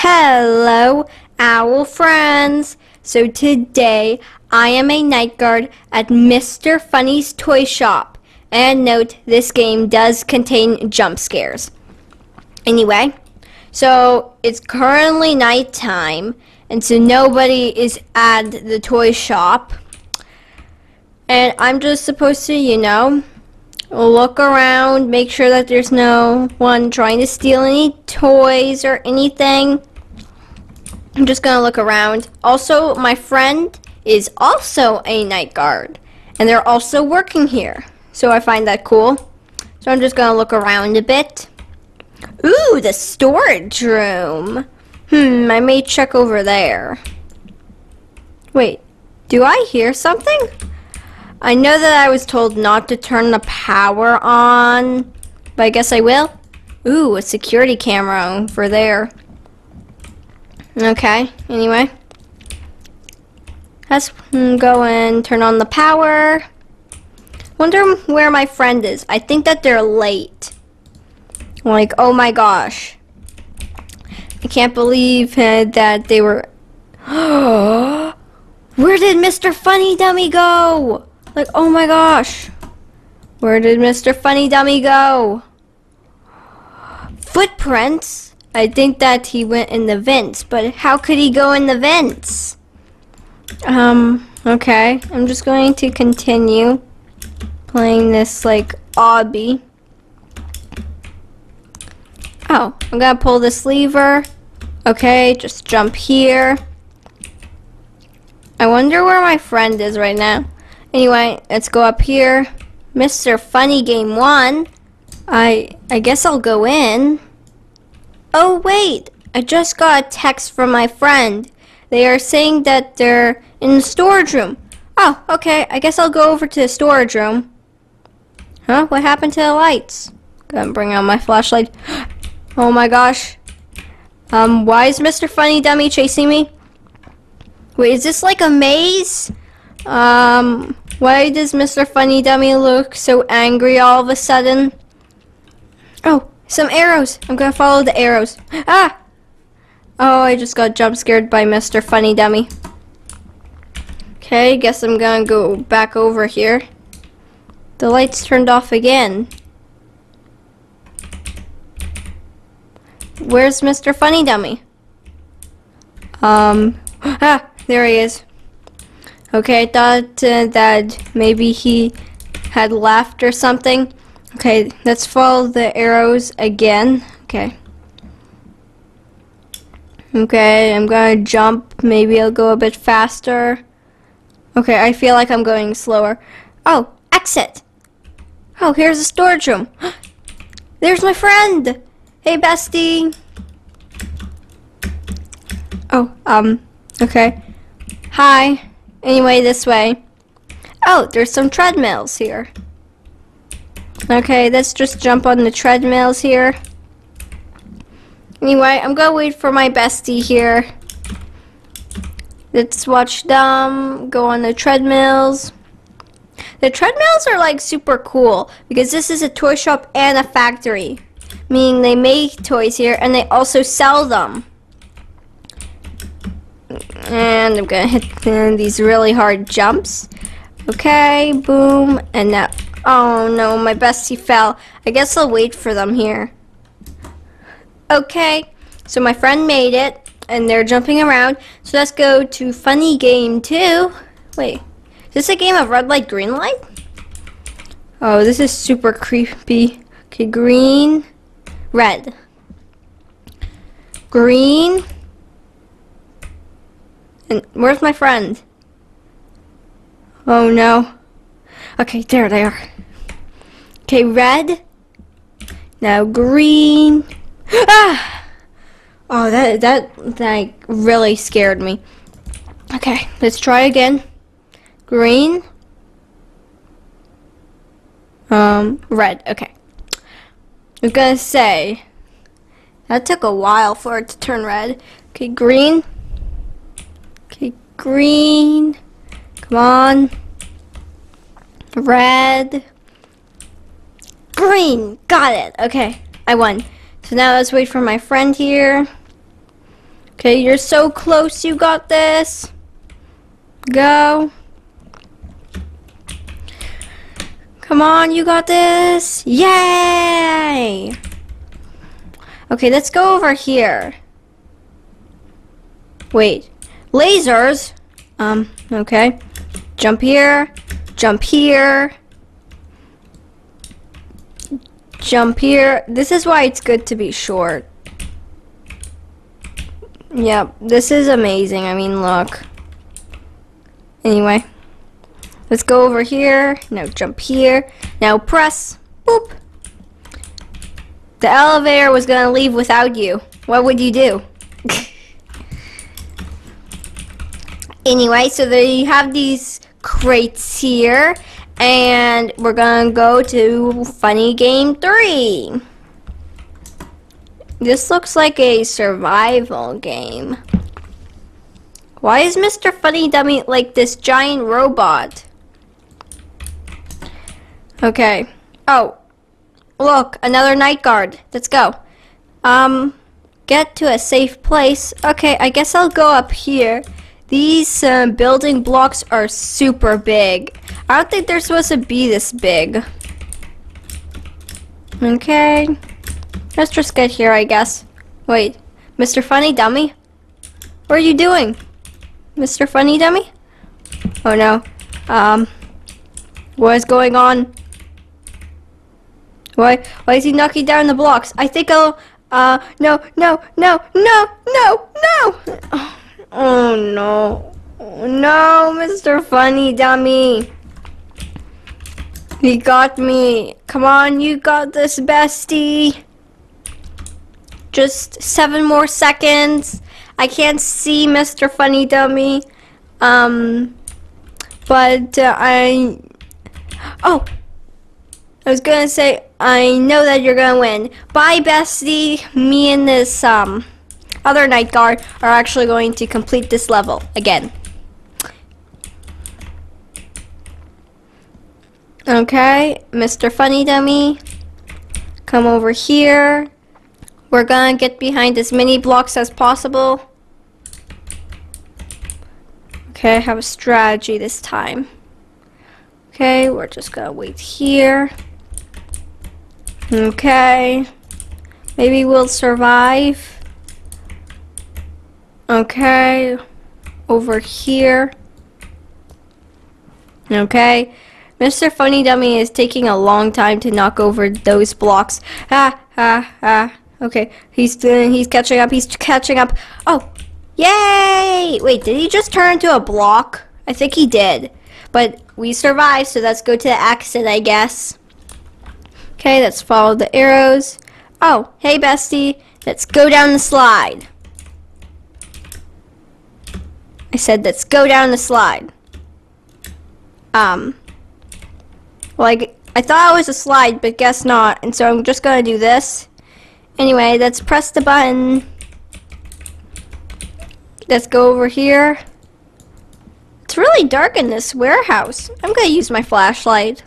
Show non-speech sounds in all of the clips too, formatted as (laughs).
Hello, owl friends. So today I am a night guard at Mr. Funny's toy shop. And note, this game does contain jump scares. Anyway, so it's currently nighttime, and so nobody is at the toy shop. And I'm just supposed to, you know, look around, make sure that there's no one trying to steal any toys or anything. I'm just gonna look around. Also, my friend is also a night guard, and they're also working here. So I find that cool. So I'm just gonna look around a bit. Ooh, the storage room. Hmm, I may check over there. Wait, do I hear something? I know that I was told not to turn the power on, but I guess I will. Ooh, a security camera over there. Okay, anyway. Let's go and turn on the power. Wonder where my friend is. I think that they're late. Like, oh my gosh. I can't believe uh, that they were... (gasps) where did Mr. Funny Dummy go? Like, oh my gosh. Where did Mr. Funny Dummy go? Footprints? I think that he went in the vents, but how could he go in the vents? Um, okay. I'm just going to continue playing this, like, obby. Oh, I'm gonna pull this lever. Okay, just jump here. I wonder where my friend is right now. Anyway, let's go up here. Mr. Funny Game 1. I I guess I'll go in. Oh wait, I just got a text from my friend. They are saying that they're in the storage room. Oh, okay, I guess I'll go over to the storage room. Huh? What happened to the lights? Gonna bring out my flashlight. (gasps) Oh my gosh. Um, why is Mr. Funny Dummy chasing me? Wait, is this like a maze? Um, why does Mr. Funny Dummy look so angry all of a sudden? Oh, some arrows. I'm gonna follow the arrows. (gasps) Ah! Oh, I just got jump scared by Mr. Funny Dummy. Okay, guess I'm gonna go back over here. The lights turned off again. Where's Mr. Funny Dummy? Um, (gasps) ah, there he is. Okay, I thought uh, that maybe he had left or something. Okay, let's follow the arrows again. Okay. Okay, I'm gonna jump. Maybe I'll go a bit faster. Okay, I feel like I'm going slower. Oh, exit! Oh, here's the storage room. (gasps) There's my friend! Hey, bestie! Oh, um, okay. Hi. Anyway, this way. Oh, there's some treadmills here. Okay, let's just jump on the treadmills here. Anyway, I'm gonna wait for my bestie here. Let's watch them go on the treadmills. The treadmills are like super cool because this is a toy shop and a factory. Meaning they make toys here and they also sell them. And I'm gonna hit these really hard jumps. Okay, boom, and now, oh no, my bestie fell. I guess I'll wait for them here. Okay, so my friend made it, and they're jumping around. So let's go to funny game two. Wait, is this a game of red light, green light? Oh, this is super creepy. Okay, green, red. Green, and where's my friend? Oh no. Okay, there they are. Okay, red. Now green. Ah! Oh, that that like really scared me. Okay, let's try again. Green. Um, red. Okay. I'm gonna say that took a while for it to turn red. Okay, green. Green. Come on. Red. Green. Got it. Okay, I won. So now let's wait for my friend here. Okay, you're so close. You got this. Go. Come on, you got this. Yay! Okay, let's go over here. Wait. Lasers? Um, okay. Jump here. Jump here. Jump here. This is why it's good to be short. Yep, this is amazing. I mean, look. Anyway. Let's go over here. Now jump here. Now press. Boop. The elevator was gonna leave without you. What would you do? (laughs) anyway, so there you have these crates here. And we're gonna go to Funny Game 3. This looks like a survival game. Why is Mr. Funny Dummy like this giant robot? Okay. Oh. Look, another night guard. Let's go. Um, get to a safe place. Okay, I guess I'll go up here. These uh, building blocks are super big. I don't think they're supposed to be this big. Okay. Let's just get here, I guess. Wait, Mr. Funny Dummy? What are you doing? Mr. Funny Dummy? Oh no. Um, what is going on? Why, why is he knocking down the blocks? I think I'll, uh, no, no, no, no, no, no! Oh no. No, Mr. Funny Dummy. He got me. Come on, you got this, bestie. Just seven more seconds. I can't see Mr. Funny Dummy. Um, but uh, I... Oh! I was gonna say, I know that you're gonna win. Bye, bestie. Me and this, um other night guard are actually going to complete this level again. Okay, Mr. Funny Dummy, come over here. We're gonna get behind as many blocks as possible. Okay, I have a strategy this time. Okay, we're just gonna wait here. Okay, maybe we'll survive. Okay. Over here. Okay. Mr. Funny Dummy is taking a long time to knock over those blocks. Ah, ah, ah. Okay, he's doing, he's catching up, he's catching up. Oh, yay! Wait, did he just turn into a block? I think he did. But we survived, so let's go to the exit, I guess. Okay, let's follow the arrows. Oh, hey, bestie. Let's go down the slide. I said, let's go down the slide. Um, I, I thought it was a slide, but guess not. And so I'm just going to do this. Anyway, let's press the button. Let's go over here. It's really dark in this warehouse. I'm going to use my flashlight.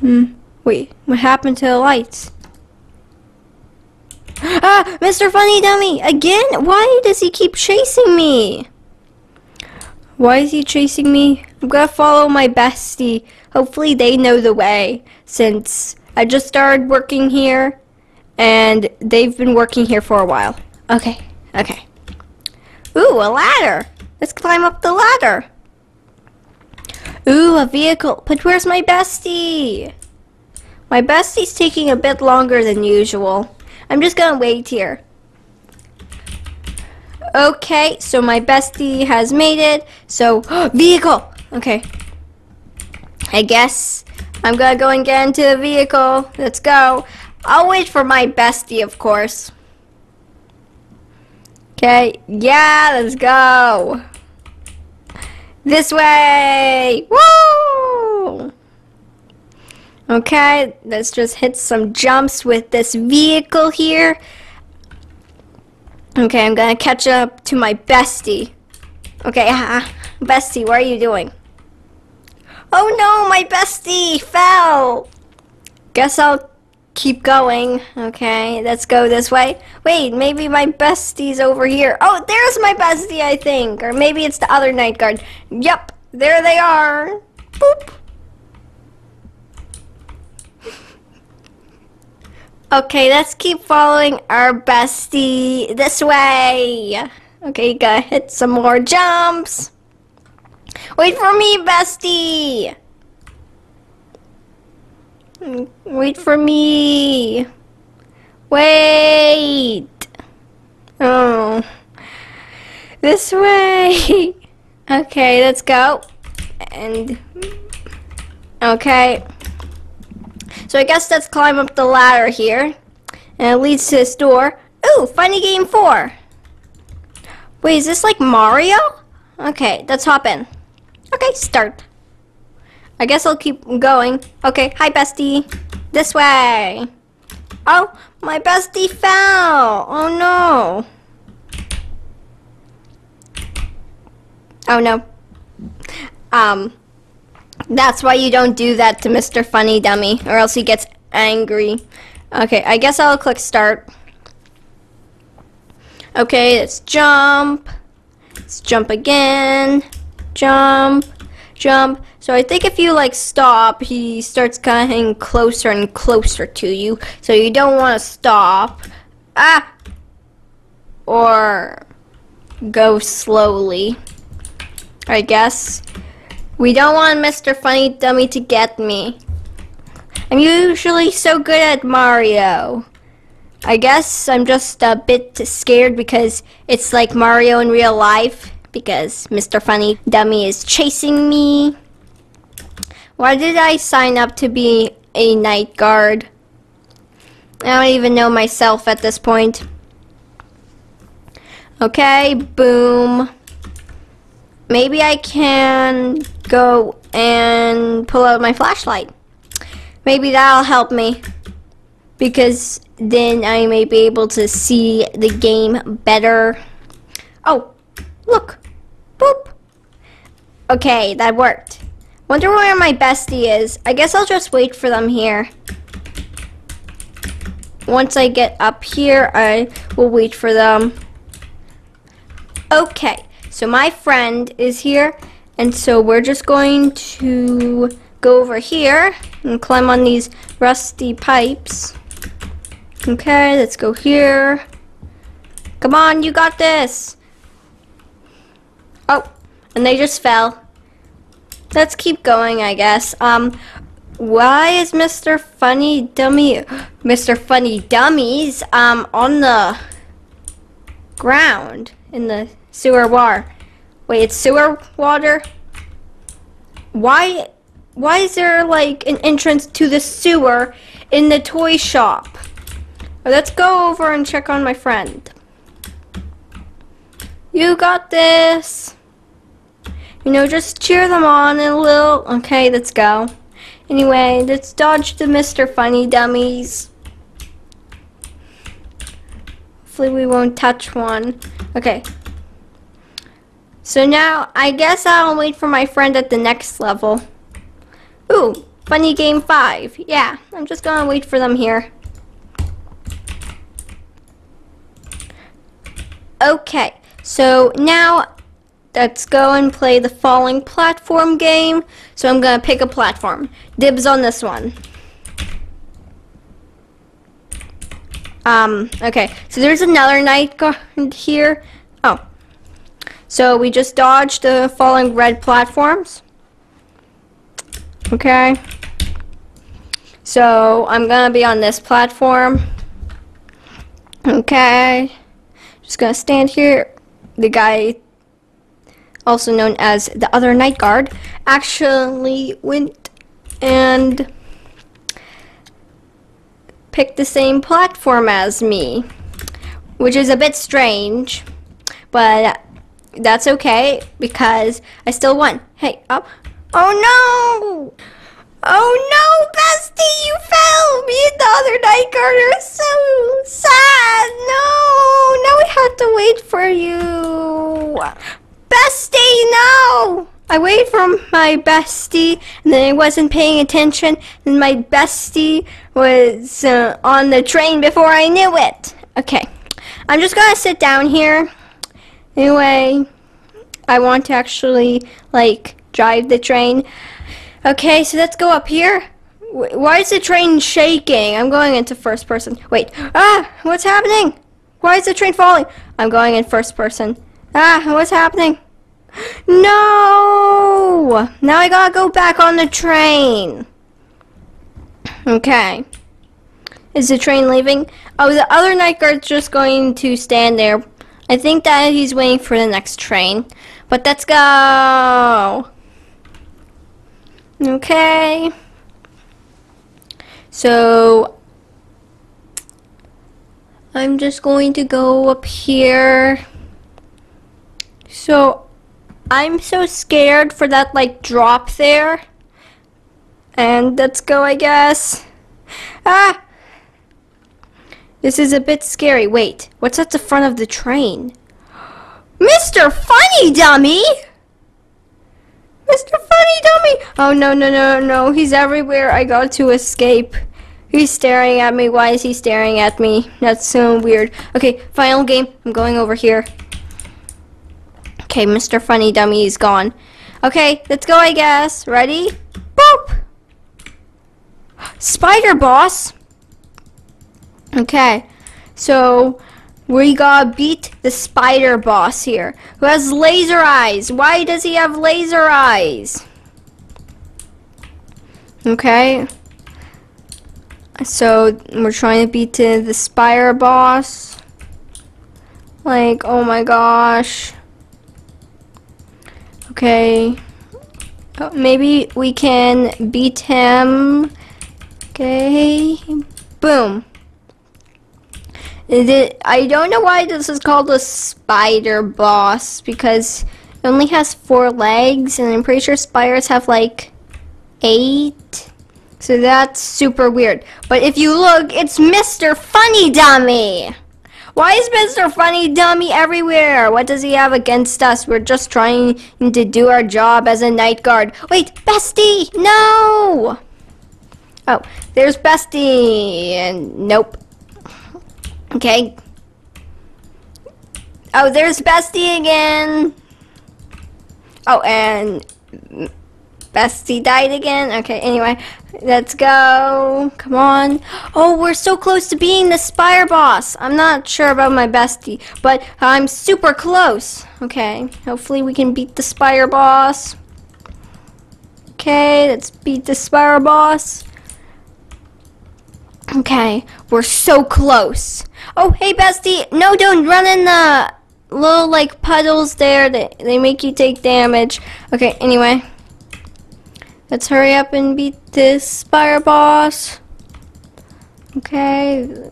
Hmm. Wait, what happened to the lights? Ah! Mr. Funny Dummy! Again? Why does he keep chasing me? Why is he chasing me? I'm gonna follow my bestie. Hopefully they know the way since I just started working here and they've been working here for a while. Okay, okay. Ooh, a ladder! Let's climb up the ladder. Ooh, a vehicle. But where's my bestie? My bestie's taking a bit longer than usual. I'm just gonna wait here. Okay, so my bestie has made it. So, (gasps) vehicle! Okay. I guess I'm gonna go and get into the vehicle. Let's go. I'll wait for my bestie, of course. Okay, yeah, let's go. This way! Woo! Okay, let's just hit some jumps with this vehicle here. Okay, I'm gonna catch up to my bestie. Okay, uh, (laughs) bestie, what are you doing? Oh no, my bestie fell! Guess I'll keep going. Okay, let's go this way. Wait, maybe my bestie's over here. Oh, there's my bestie, I think. Or maybe it's the other night guard. Yep, there they are. Boop. Okay, let's keep following our bestie this way. Okay, you gotta hit some more jumps. Wait for me, bestie. Hmm, wait for me. Wait. Oh. This way. (laughs) Okay, let's go. And okay. So I guess let's climb up the ladder here. And it leads to this door. Ooh, funny game four. Wait, is this like Mario? Okay, let's hop in. Okay, start. I guess I'll keep going. Okay, hi bestie. This way. Oh, my bestie fell. Oh no. Oh no. Um, that's why you don't do that to Mr. Funny Dummy, or else he gets angry. Okay, I guess I'll click start. Okay, let's jump. Let's jump again. Jump. Jump. So I think if you like stop, he starts coming closer and closer to you. So you don't want to stop. Ah! Or go slowly. I guess. We don't want Mr. Funny Dummy to get me. I'm usually so good at Mario. I guess I'm just a bit scared because it's like Mario in real life because Mr. Funny Dummy is chasing me. Why did I sign up to be a night guard? I don't even know myself at this point. Okay, boom. Maybe I can go and pull out my flashlight. Maybe that'll help me. Because then I may be able to see the game better. Oh, look. Boop. Okay, that worked. Wonder where my bestie is. I guess I'll just wait for them here. Once I get up here, I will wait for them. Okay. So my friend is here, and so we're just going to go over here and climb on these rusty pipes. Okay, let's go here. Come on, you got this. Oh, and they just fell. Let's keep going, I guess. Um, why is Mr. Funny Dummy, (gasps) Mr. Funny Dummies, um, on the ground in the Sewer water. Wait, it's sewer water? Why, why is there like an entrance to the sewer in the toy shop? Let's go over and check on my friend. You got this. You know, just cheer them on a little. Okay, let's go. Anyway, let's dodge the Mr. Funny dummies. Hopefully we won't touch one. Okay, so now, I guess I'll wait for my friend at the next level. Ooh, funny game 5. Yeah, I'm just gonna wait for them here. Okay, so now let's go and play the falling platform game. So I'm gonna pick a platform. Dibs on this one. Um, okay, so there's another night guard here. So we just dodged the falling red platforms. Okay. So I'm gonna be on this platform. Okay. Just gonna stand here. The guy, also known as the other night guard, actually went and picked the same platform as me, which is a bit strange, but that's okay because I still won. Hey, up. Oh no! Oh no, bestie, you fell! Me and the other night guard are so sad. No, now we have to wait for you. Bestie, no! I waited for my bestie, and then I wasn't paying attention, and my bestie was uh, on the train before I knew it. Okay, I'm just gonna sit down here. Anyway, I want to actually, like, drive the train. Okay, so let's go up here. Why is the train shaking? I'm going into first person. Wait. Ah, what's happening? Why is the train falling? I'm going in first person. Ah, what's happening? (gasps) No! Now I gotta go back on the train. Okay. Is the train leaving? Oh, the other night guard's just going to stand there. I think that he's waiting for the next train. But let's go! Okay. So, I'm just going to go up here. So, I'm so scared for that, like, drop there. And let's go, I guess. Ah! This is a bit scary. Wait, what's at the front of the train? (gasps) Mr. Funny Dummy! Mr. Funny Dummy! Oh, no, no, no, no. He's everywhere. I got to escape. He's staring at me. Why is he staring at me? That's so weird. Okay, final game. I'm going over here. Okay, Mr. Funny Dummy is gone. Okay, let's go, I guess. Ready? Boop! (gasps) Spider Boss! Okay, so we gotta beat the spider boss here, who has laser eyes. Why does he have laser eyes? Okay. So we're trying to beat the, the spider boss. Like, oh my gosh. Okay. Oh, maybe we can beat him. Okay. Boom. I don't know why this is called a spider boss because it only has four legs and I'm pretty sure spiders have like eight. So that's super weird. But if you look, it's Mr. Funny Dummy. Why is Mr. Funny Dummy everywhere? What does he have against us? We're just trying to do our job as a night guard. Wait, Bestie! No! Oh, there's Bestie. And nope. Okay. Oh, there's Bestie again. Oh, and Bestie died again. Okay, anyway, let's go. Come on. Oh, we're so close to being the Spider boss. I'm not sure about my Bestie, but I'm super close. Okay, hopefully we can beat the Spider boss. Okay, let's beat the Spider boss. Okay, we're so close. Oh, hey, bestie. No, don't run in the little, like, puddles there. They, they make you take damage. Okay, anyway. Let's hurry up and beat this fire boss. Okay.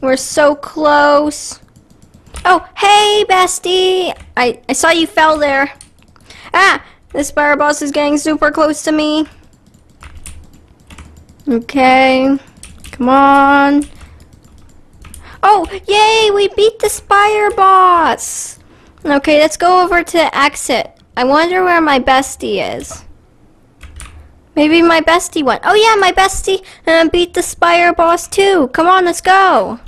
We're so close. Oh, hey, bestie. I, I saw you fell there. Ah, this fire boss is getting super close to me. Okay. Come on. Oh, yay, we beat the Spider boss. Okay, let's go over to exit. I wonder where my bestie is. Maybe my bestie went. Oh yeah, my bestie uh, beat the Spider boss too. Come on, let's go.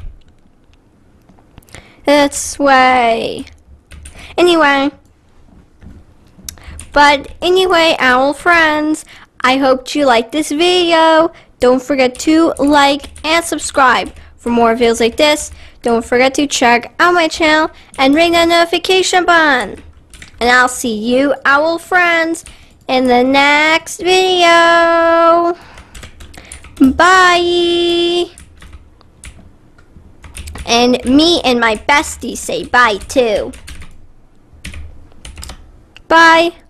This way. Anyway. But anyway, owl friends, I hope you liked this video. Don't forget to like and subscribe. For more videos like this, don't forget to check out my channel and ring the notification button. And I'll see you owl friends in the next video. Bye. And me and my bestie say bye too. Bye.